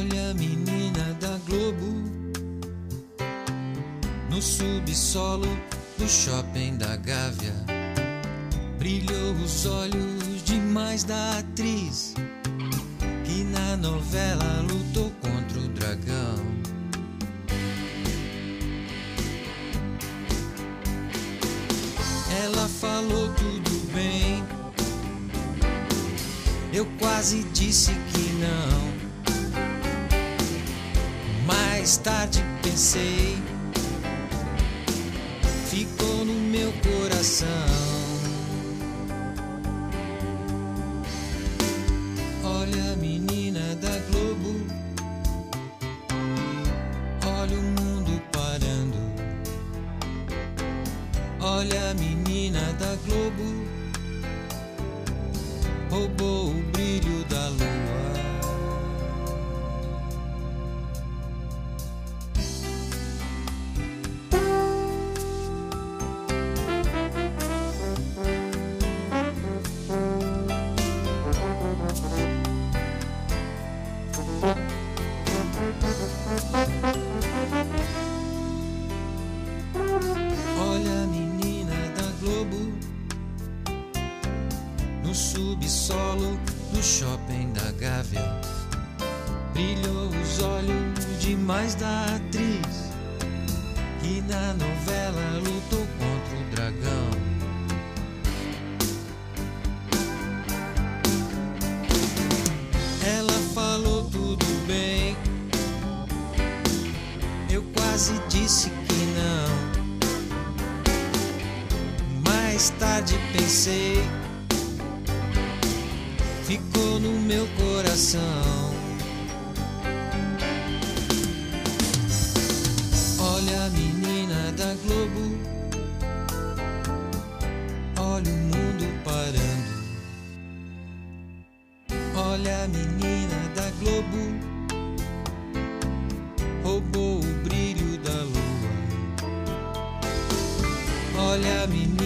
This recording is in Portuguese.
Olha, a menina da Globo, no subsolo do shopping da Gávea, brilhou os olhos demais da atriz que na novela lutou contra o dragão. Ela falou tudo bem, eu quase disse que não. Mais tarde pensei, ficou no meu coração. Olha a menina da Globo, olha o mundo parando. Olha a menina da Globo, roubou o subsolo do shopping da Gávea. Brilhou os olhos demais da atriz que na novela lutou contra o dragão. Ela falou tudo bem. Eu quase disse que não. Mais tarde pensei, ficou no meu coração. Olha a menina da Globo, olha o mundo parando. Olha a menina da Globo, roubou o brilho da lua. Olha a menina